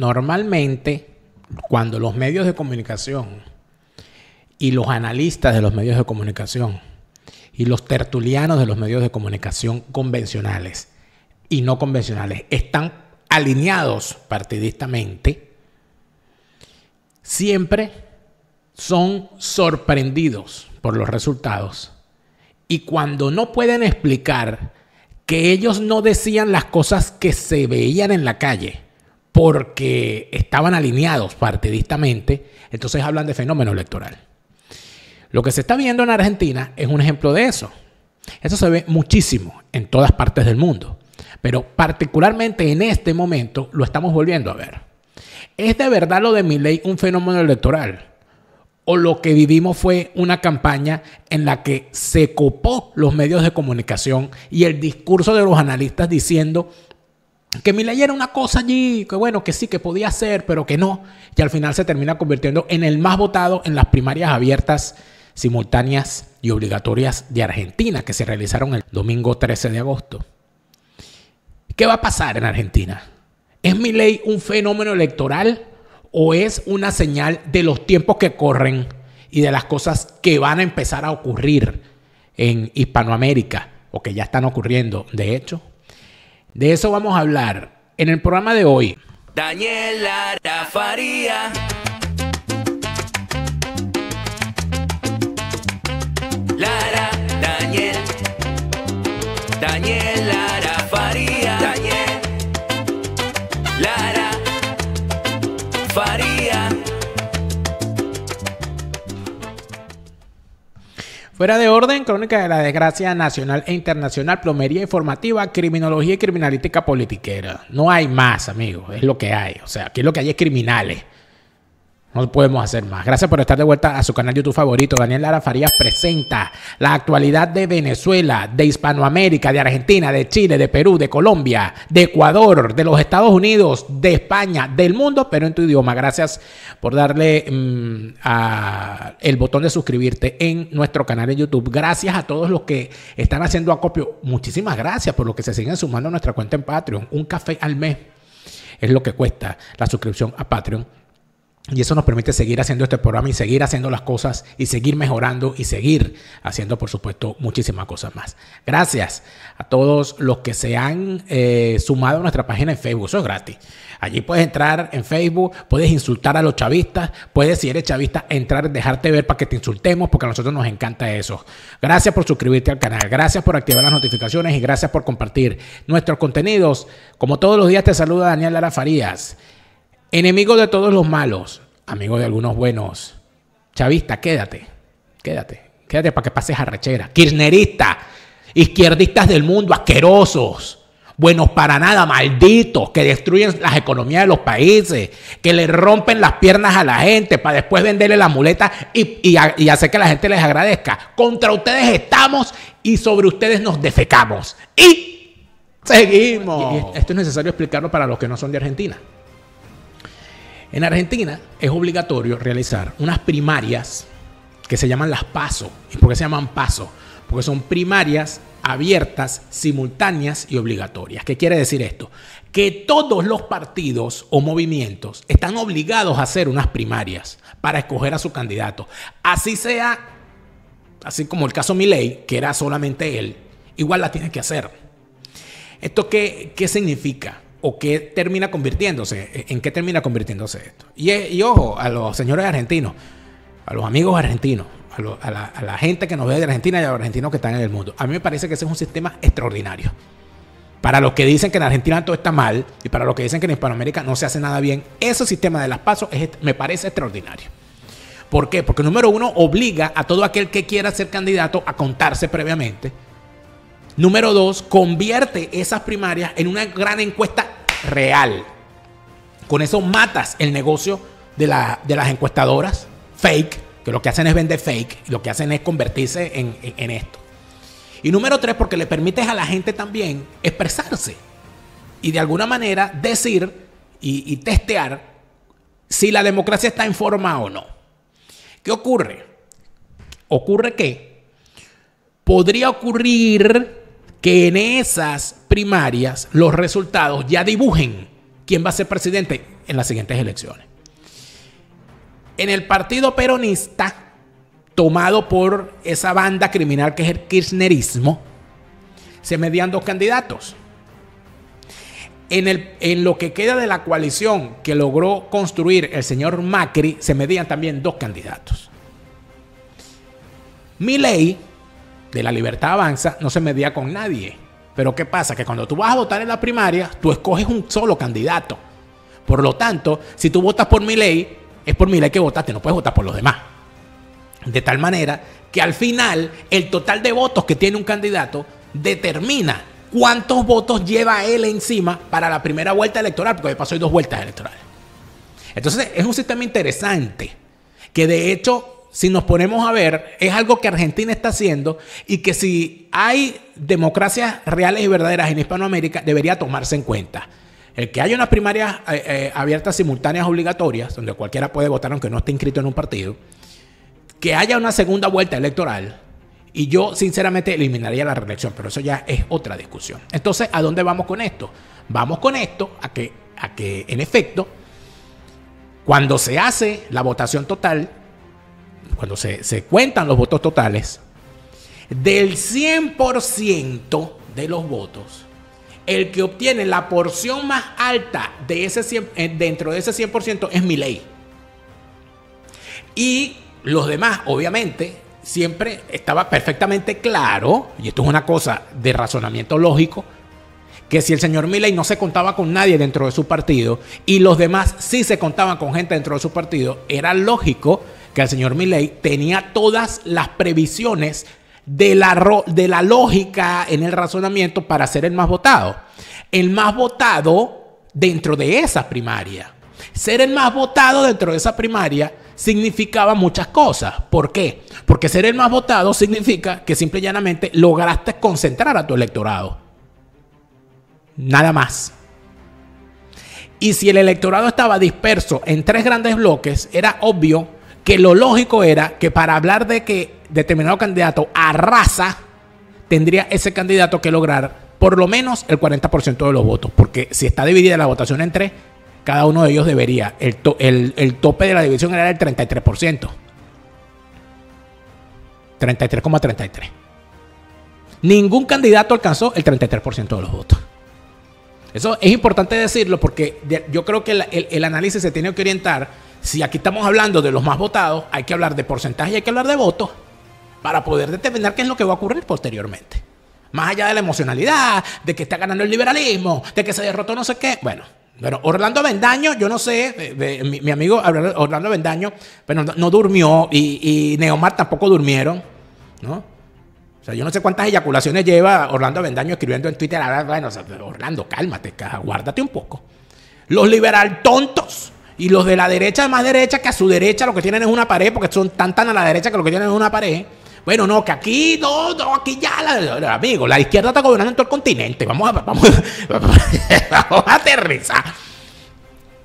Normalmente, cuando los medios de comunicación y los analistas de los medios de comunicación y los tertulianos de los medios de comunicación convencionales y no convencionales están alineados partidistamente, siempre son sorprendidos por los resultados. Y cuando no pueden explicar que ellos no decían las cosas que se veían en la calle porque estaban alineados partidistamente, entonces hablan de fenómeno electoral. Lo que se está viendo en Argentina es un ejemplo de eso. Eso se ve muchísimo en todas partes del mundo, pero particularmente en este momento lo estamos volviendo a ver. ¿Es de verdad lo de mi ley un fenómeno electoral? ¿O lo que vivimos fue una campaña en la que se copó los medios de comunicación y el discurso de los analistas diciendo que mi ley era una cosa allí, que bueno, que sí, que podía ser, pero que no, y al final se termina convirtiendo en el más votado en las primarias abiertas, simultáneas y obligatorias de Argentina, que se realizaron el domingo 13 de agosto. ¿Qué va a pasar en Argentina? ¿Es mi ley un fenómeno electoral o es una señal de los tiempos que corren y de las cosas que van a empezar a ocurrir en Hispanoamérica o que ya están ocurriendo, de hecho? De eso vamos a hablar en el programa de hoy. Daniela Faría. Lara, Daniel. Daniel Fuera de orden, crónica de la desgracia nacional e internacional, plomería informativa, criminología y criminalística politiquera. No hay más, amigos, es lo que hay. O sea, aquí lo que hay es criminales. No podemos hacer más. Gracias por estar de vuelta a su canal YouTube favorito. Daniel Lara Farías presenta la actualidad de Venezuela, de Hispanoamérica, de Argentina, de Chile, de Perú, de Colombia, de Ecuador, de los Estados Unidos, de España, del mundo, pero en tu idioma. Gracias por darle mm, el botón de suscribirte en nuestro canal de YouTube. Gracias a todos los que están haciendo acopio. Muchísimas gracias por lo que se siguen sumando a nuestra cuenta en Patreon. Un café al mes es lo que cuesta la suscripción a Patreon y eso nos permite seguir haciendo este programa y seguir haciendo las cosas y seguir mejorando y seguir haciendo, por supuesto, muchísimas cosas más. Gracias a todos los que se han eh, sumado a nuestra página en Facebook. Eso es gratis. Allí puedes entrar en Facebook, puedes insultar a los chavistas, puedes, si eres chavista, entrar, dejarte ver para que te insultemos, porque a nosotros nos encanta eso. Gracias por suscribirte al canal, gracias por activar las notificaciones y gracias por compartir nuestros contenidos. Como todos los días, te saluda Daniel Lara Farías. Enemigo de todos los malos, amigo de algunos buenos. Chavista, quédate, quédate, quédate para que pases a rechera. Kirchnerista, izquierdistas del mundo, asquerosos, buenos para nada, malditos, que destruyen las economías de los países, que le rompen las piernas a la gente para después venderle la muleta y, y hacer que la gente les agradezca. Contra ustedes estamos y sobre ustedes nos defecamos. Y seguimos. esto es necesario explicarlo para los que no son de Argentina. En Argentina es obligatorio realizar unas primarias que se llaman las PASO. ¿Y por qué se llaman PASO? Porque son primarias abiertas, simultáneas y obligatorias. ¿Qué quiere decir esto? Que todos los partidos o movimientos están obligados a hacer unas primarias para escoger a su candidato. Así sea, así como el caso Milei, que era solamente él, igual la tiene que hacer. ¿Esto qué, qué significa? O qué termina convirtiéndose, en qué termina convirtiéndose esto. Y, ojo, a los señores argentinos, a los amigos argentinos, a, la, gente que nos ve de Argentina y a los argentinos que están en el mundo, a mí me parece que ese es un sistema extraordinario. Para los que dicen que en Argentina todo está mal y para los que dicen que en Hispanoamérica no se hace nada bien, ese sistema de las pasos me parece extraordinario. ¿Por qué? Porque número uno obliga a todo aquel que quiera ser candidato a contarse previamente Número dos, convierte esas primarias en una gran encuesta real. Con eso matas el negocio de, las encuestadoras fake, que lo que hacen es vender fake, y lo que hacen es convertirse en, esto. Y número tres, porque le permites a la gente también expresarse y de alguna manera decir y, y testear si la democracia está en forma o no. ¿Qué ocurre? Ocurre que podría ocurrir que en esas primarias los resultados ya dibujen quién va a ser presidente en las siguientes elecciones. En el partido peronista, tomado por esa banda criminal que es el kirchnerismo, se medían dos candidatos. En, el, en, lo que queda de la coalición que logró construir el señor Macri, se medían también dos candidatos. Mi ley de la libertad avanza no se medía con nadie. Pero ¿qué pasa? Que cuando tú vas a votar en la primaria, tú escoges un solo candidato. Por lo tanto, si tú votas por mi ley, es por mi ley que votaste, no puedes votar por los demás. De tal manera que al final el total de votos que tiene un candidato determina cuántos votos lleva él encima para la primera vuelta electoral, porque de paso hay dos vueltas electorales. Entonces es un sistema interesante que de hecho, si nos ponemos a ver, es algo que Argentina está haciendo y que si hay democracias reales y verdaderas en Hispanoamérica, debería tomarse en cuenta. El que haya unas primarias eh, eh, abiertas, simultáneas, obligatorias, donde cualquiera puede votar aunque no esté inscrito en un partido, que haya una segunda vuelta electoral, y yo sinceramente eliminaría la reelección, pero eso ya es otra discusión. Entonces, ¿a dónde vamos con esto? Vamos con esto a que, a que en efecto, cuando se hace la votación total, cuando se, cuentan los votos totales, del 100% de los votos, el que obtiene la porción más alta de ese eh, dentro de ese 100% es mi ley. Y los demás, obviamente, siempre estaba perfectamente claro, y esto es una cosa de razonamiento lógico, que si el señor Milley no se contaba con nadie dentro de su partido y los demás sí se contaban con gente dentro de su partido, era lógico que el señor Milley tenía todas las previsiones de la, de la lógica en el razonamiento para ser el más votado. El más votado dentro de esa primaria. Ser el más votado dentro de esa primaria significaba muchas cosas. ¿Por qué? Porque ser el más votado significa que simple y llanamente lograste concentrar a tu electorado. Nada más. Y si el electorado estaba disperso en tres grandes bloques, era obvio que lo lógico era que para hablar de que determinado candidato arrasa, tendría ese candidato que lograr por lo menos el 40% de los votos. Porque si está dividida la votación en tres, cada uno de ellos debería. El, el tope de la división era el 33%. 33,33. Ningún candidato alcanzó el 33% de los votos. Eso es importante decirlo porque yo creo que el, análisis se tiene que orientar. Si aquí estamos hablando de los más votados, hay que hablar de porcentaje y hay que hablar de votos para poder determinar qué es lo que va a ocurrir posteriormente. Más allá de la emocionalidad, de que está ganando el liberalismo, de que se derrotó no sé qué. Bueno, bueno, Orlando Bendaño, yo no sé, mi, amigo Orlando Bendaño, pero no, durmió y, y, Neomar tampoco durmieron, ¿no? O sea, yo no sé cuántas eyaculaciones lleva Orlando Bendaño escribiendo en Twitter. Bueno, Orlando, cálmate, guárdate un poco. Los liberal tontos y los de la derecha más derecha que a su derecha lo que tienen es una pared, porque son tan tan a la derecha que lo que tienen es una pared. Bueno, no, que aquí, no, no, aquí ya, amigo, la izquierda está gobernando en todo el continente. Vamos a, vamos, vamos aterrizar.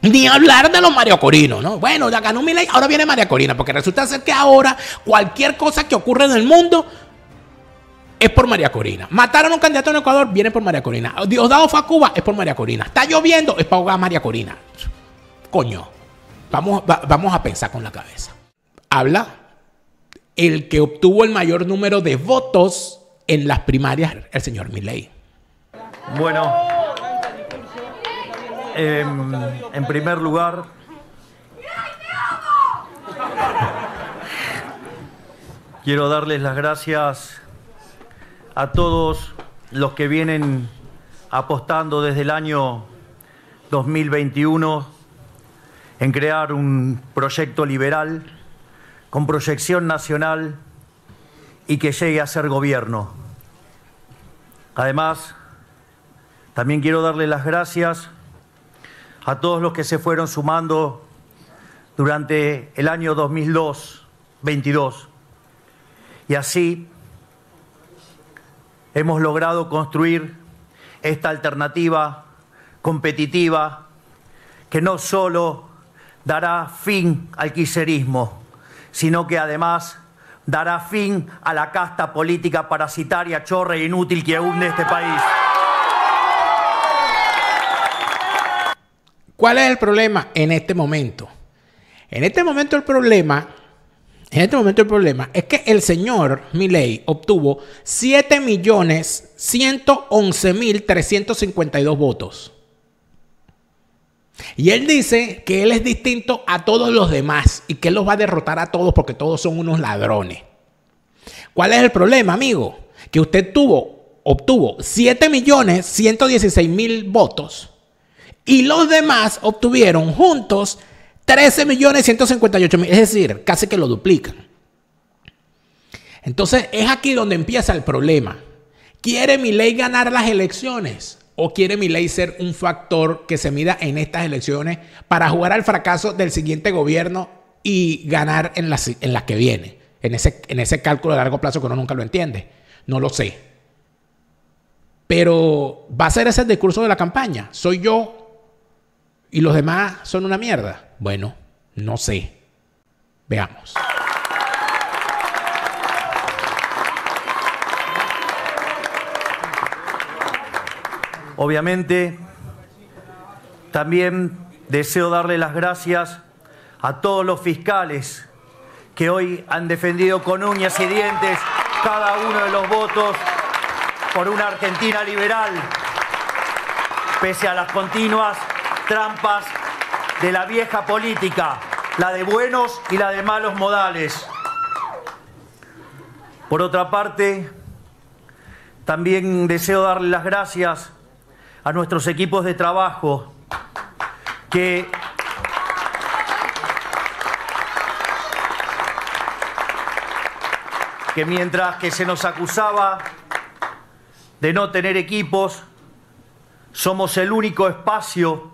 Ni hablar de los Mario Corino, ¿no? Bueno, ya ganó mi ley, ahora viene María Corina, porque resulta ser que ahora cualquier cosa que ocurre en el mundo es por María Corina. Mataron a un candidato en Ecuador, viene por María Corina. Diosdado fue a Cuba, es por María Corina. Está lloviendo, es para ahogar a María Corina. Coño, vamos, a pensar con la cabeza. Habla el que obtuvo el mayor número de votos en las primarias, el señor Milley. Bueno, em, en primer lugar, quiero darles las gracias a todos los que vienen apostando desde el año 2021 en crear un proyecto liberal con proyección nacional y que llegue a ser gobierno. Además, también quiero darle las gracias a todos los que se fueron sumando durante el año 2002-22. Y así hemos logrado construir esta alternativa competitiva que no solo dará fin al quiserismo, sino que además dará fin a la casta política parasitaria, chorra e inútil que hunde este país. ¿Cuál es el problema en este momento? En este momento el problema, en este momento el problema es que el señor Milley obtuvo 7.111.352 votos. Y él dice que él es distinto a todos los demás y que él los va a derrotar a todos porque todos son unos ladrones. ¿Cuál es el problema, amigo? Que usted tuvo, obtuvo 7.116.000 votos y los demás obtuvieron juntos 13.158.000, es decir, casi que lo duplican. Entonces es aquí donde empieza el problema. ¿Quiere mi ley ganar las elecciones? ¿O quiere mi ley ser un factor que se mida en estas elecciones para jugar al fracaso del siguiente gobierno y ganar en las en que viene? En ese, en ese cálculo de largo plazo que uno nunca lo entiende. No lo sé. Pero va a ser ese el discurso de la campaña. Soy yo y los demás son una mierda. Bueno, no sé. Veamos. Obviamente, también deseo darle las gracias a todos los fiscales que hoy han defendido con uñas y dientes cada uno de los votos por una Argentina liberal, pese a las continuas trampas de la vieja política, la de buenos y la de malos modales. Por otra parte, también deseo darle las gracias a nuestros equipos de trabajo que que mientras que se nos acusaba de no tener equipos, somos el único espacio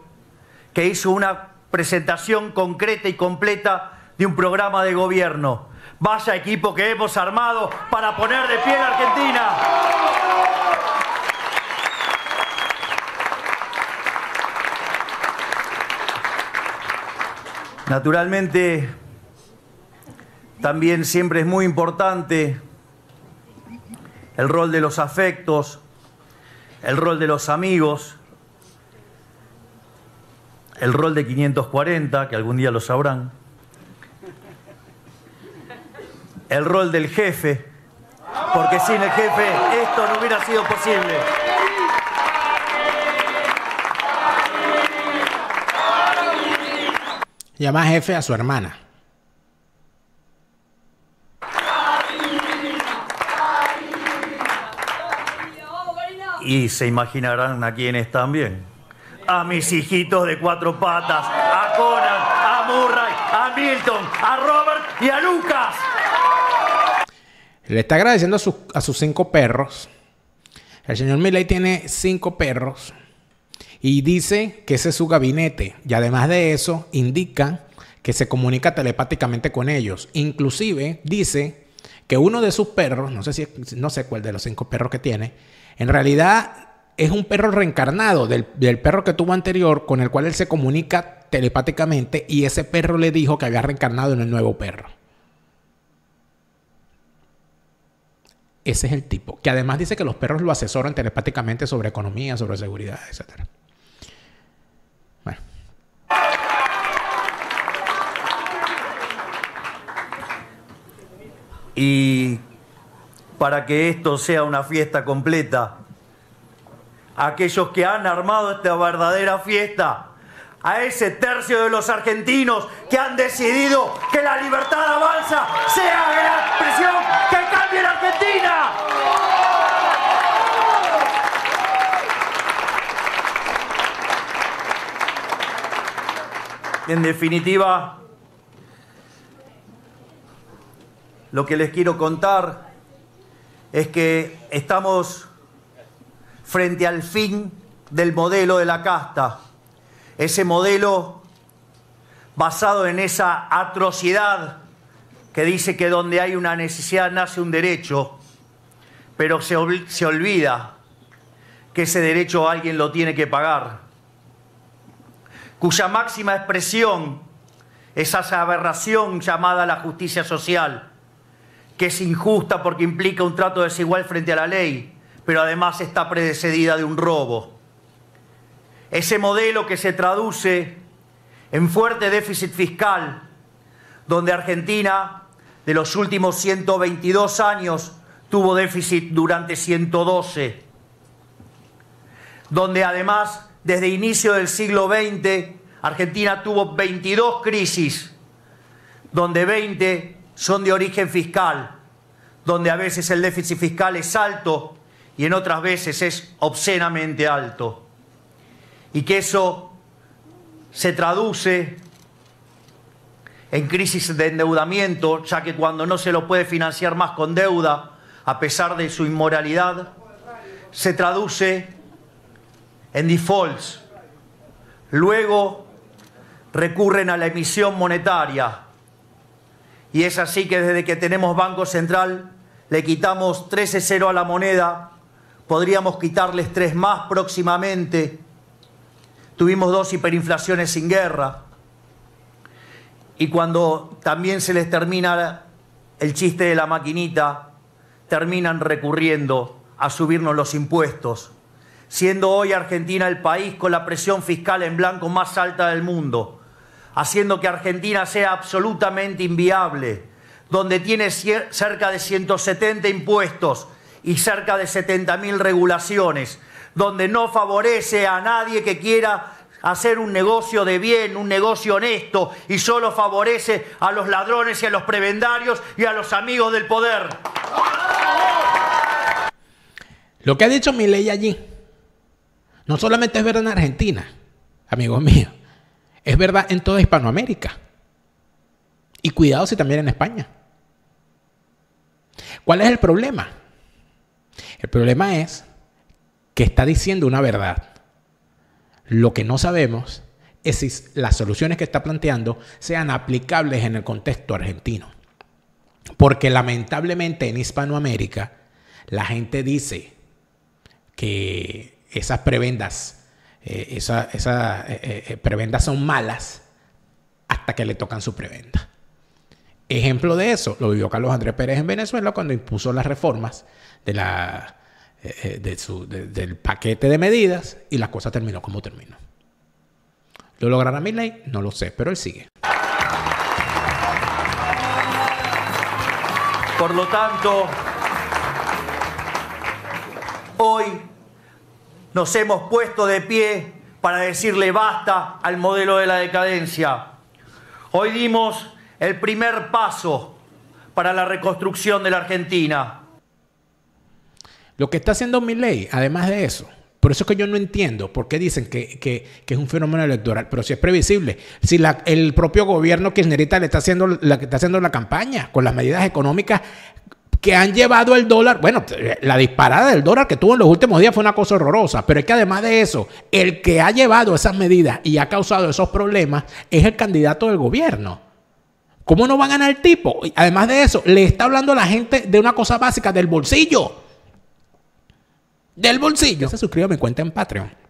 que hizo una presentación concreta y completa de un programa de gobierno. Vaya equipo que hemos armado para poner de pie a Argentina. Naturalmente, también siempre es muy importante el rol de los afectos, el rol de los amigos, el rol de 540, que algún día lo sabrán, el rol del jefe, porque sin el jefe esto no hubiera sido posible. Llama jefe a su hermana. Y se imaginarán a quiénes también. A mis hijitos de cuatro patas, a Conan, a Murray, a Milton, a Robert y a Lucas. Le está agradeciendo a, sus, a sus cinco perros. El señor Milley tiene cinco perros y dice que ese es su gabinete. Y además de eso, indica que se comunica telepáticamente con ellos. Inclusive dice que uno de sus perros, no sé, si, no sé cuál de los cinco perros que tiene, en realidad es un perro reencarnado del, del, perro que tuvo anterior con el cual él se comunica telepáticamente y ese perro le dijo que había reencarnado en el nuevo perro. Ese es el tipo, que además dice que los perros lo asesoran telepáticamente sobre economía, sobre seguridad, etc. Y para que esto sea una fiesta completa, aquellos que han armado esta verdadera fiesta, a ese tercio de los argentinos que han decidido que la libertad avanza sea la expresión que cambie la Argentina. En definitiva, lo que les quiero contar es que estamos frente al fin del modelo de la casta. Ese modelo basado en esa atrocidad que dice que donde hay una necesidad nace un derecho, pero se, se olvida que ese derecho alguien lo tiene que pagar, cuya máxima expresión es esa aberración llamada la justicia social, que es injusta porque implica un trato desigual frente a la ley, pero además está precedida de un robo. ese modelo que se traduce en fuerte déficit fiscal, donde Argentina de los últimos 122 años tuvo déficit durante 112, donde además desde inicio del siglo XX Argentina tuvo 22 crisis, donde 20 son de origen fiscal, donde a veces el déficit fiscal es alto y en otras veces es obscenamente alto. Y que eso se traduce en crisis de endeudamiento, ya que cuando no se lo puede financiar más con deuda, a pesar de su inmoralidad, se traduce en defaults. Luego recurren a la emisión monetaria. Y es así que desde que tenemos Banco Central le quitamos 13-0 a la moneda, podríamos quitarles tres más próximamente. Tuvimos dos hiperinflaciones sin guerra. Y cuando también se les termina el chiste de la maquinita, terminan recurriendo a subirnos los impuestos, siendo hoy Argentina el país con la presión fiscal en blanco más alta del mundo, haciendo que Argentina sea absolutamente inviable, donde tiene cerca de 170 impuestos y cerca de 70.000 regulaciones, donde no favorece a nadie que quiera hacer un negocio de bien, un negocio honesto, y solo favorece a los ladrones y a los prebendarios y a los amigos del poder. Lo que ha dicho mi ley allí, no solamente es verdad en Argentina, amigos míos, es verdad en toda Hispanoamérica. Y cuidado si también en España. ¿Cuál es el problema? El problema es que está diciendo una verdad. Lo que no sabemos es si las soluciones que está planteando sean aplicables en el contexto argentino. Porque lamentablemente en Hispanoamérica la gente dice que esas prebendas, eh, esas eh, eh, prebendas son malas hasta que le tocan su prebenda. Ejemplo de eso lo vivió Carlos Andrés Pérez en Venezuela cuando impuso las reformas de la, del paquete de medidas y la cosa terminó como terminó. ¿Lo logrará mi ley? No lo sé, pero él sigue. Por lo tanto, hoy nos hemos puesto de pie para decirle basta al modelo de la decadencia. Hoy dimos el primer paso para la reconstrucción de la Argentina. Lo que está haciendo mi ley, además de eso, por eso es que yo no entiendo por qué dicen que, es un fenómeno electoral, pero si es previsible, si el propio gobierno kirchnerita le está haciendo la, está haciendo la campaña con las medidas económicas que han llevado el dólar, bueno, la disparada del dólar que tuvo en los últimos días fue una cosa horrorosa, pero es que además de eso, el que ha llevado esas medidas y ha causado esos problemas es el candidato del gobierno. ¿Cómo no va a ganar el tipo? Además de eso, le está hablando a la gente de una cosa básica, del bolsillo. Del bolsillo. Se suscribe a mi cuenta en Patreon.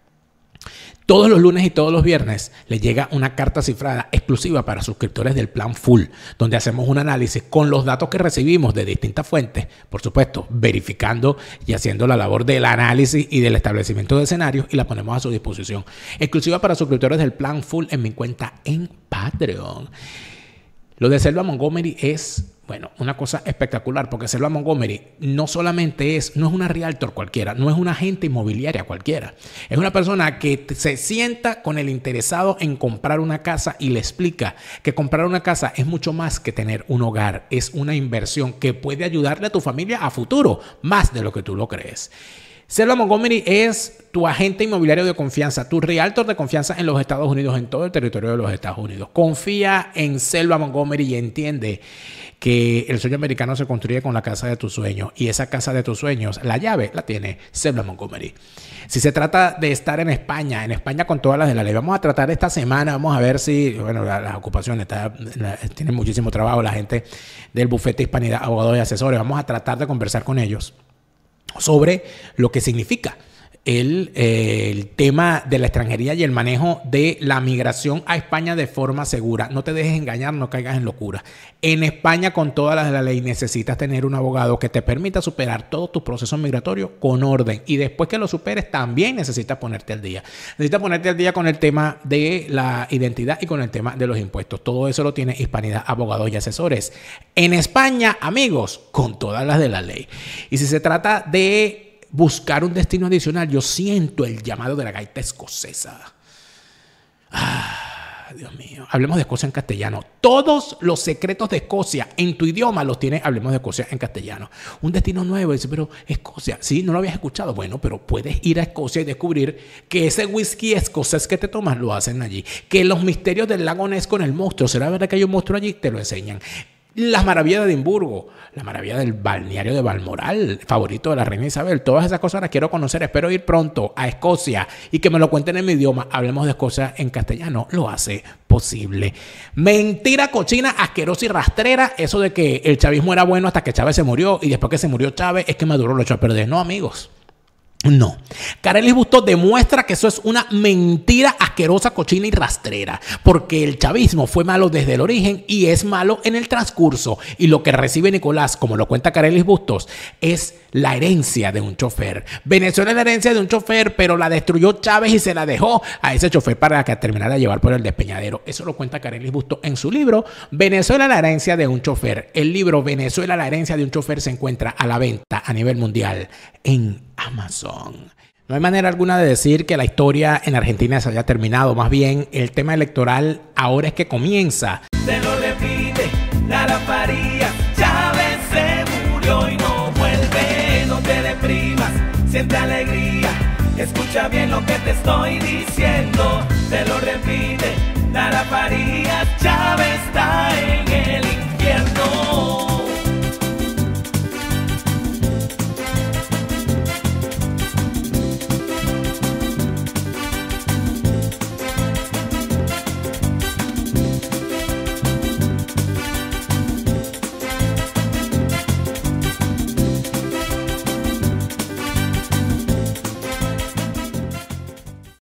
Todos los lunes y todos los viernes le llega una carta cifrada exclusiva para suscriptores del plan Full, donde hacemos un análisis con los datos que recibimos de distintas fuentes, por supuesto, verificando y haciendo la labor del análisis y del establecimiento de escenarios y la ponemos a su disposición. Exclusiva para suscriptores del plan Full en mi cuenta en Patreon. Lo de Selva Montgomery es bueno, una cosa espectacular, porque Selva Montgomery no solamente es, no es una realtor cualquiera, no es una agente inmobiliaria cualquiera. Es una persona que se sienta con el interesado en comprar una casa y le explica que comprar una casa es mucho más que tener un hogar, es una inversión que puede ayudarle a tu familia a futuro, más de lo que tú lo crees. Selva Montgomery es tu agente inmobiliario de confianza, tu realtor de confianza en los Estados Unidos, en todo el territorio de los Estados Unidos. Confía en Selva Montgomery y entiende que el sueño americano se construye con la casa de tus sueños y esa casa de tus sueños, la llave la tiene Sebla Montgomery. Si se trata de estar en España, en España con todas las de la ley, vamos a tratar esta semana, vamos a ver si, bueno, las ocupaciones tienen muchísimo trabajo, la gente del bufete Hispanidad, abogados y asesores, vamos a tratar de conversar con ellos sobre lo que significa el, eh, el, tema de la extranjería y el manejo de la migración a España de forma segura. No te dejes engañar, no caigas en locura. En España, con todas las de la ley, necesitas tener un abogado que te permita superar todos tus procesos migratorios con orden. Y después que lo superes, también necesitas ponerte al día. Necesitas ponerte al día con el tema de la identidad y con el tema de los impuestos. Todo eso lo tiene Hispanidad Abogados y Asesores. En España, amigos, con todas las de la ley. Y si se trata de buscar un destino adicional, yo siento el llamado de la gaita escocesa. Ah, Dios mío. Hablemos de Escocia en castellano. Todos los secretos de Escocia en tu idioma los tiene Hablemos de Escocia en castellano. Un destino nuevo. Dice, pero Escocia, sí, no lo habías escuchado. Bueno, pero puedes ir a Escocia y descubrir que ese whisky escocés que te tomas lo hacen allí. Que los misterios del lago Ness con el monstruo, ¿será verdad que hay un monstruo allí? Te lo enseñan. Las maravillas de Edimburgo, la maravilla del balneario de Balmoral, favorito de la reina Isabel, todas esas cosas las quiero conocer. Espero ir pronto a Escocia y que me lo cuenten en mi idioma. Hablemos de Escocia en castellano, lo hace posible. Mentira cochina, asquerosa y rastrera, eso de que el chavismo era bueno hasta que Chávez se murió y después que se murió Chávez es que Maduro lo echó a perder. No, amigos. No. Carelis Busto demuestra que eso es una mentira asquerosa, cochina y rastrera, porque el chavismo fue malo desde el origen y es malo en el transcurso. Y lo que recibe Nicolás, como lo cuenta Carelis Bustos, es la herencia de un chofer. Venezuela es la herencia de un chofer, pero la destruyó Chávez y se la dejó a ese chofer para que terminara de llevar por el despeñadero. Eso lo cuenta Carelis Busto en su libro Venezuela la herencia de un chofer. El libro Venezuela la herencia de un chofer se encuentra a la venta a nivel mundial en Amazon. No hay manera alguna de decir que la historia en Argentina se haya terminado. Más bien, el tema electoral ahora es que comienza. Se lo repite, Lara Farías, siente alegría, escucha bien lo que te estoy diciendo, te lo repite, Nara Farías, Chávez está en el infierno.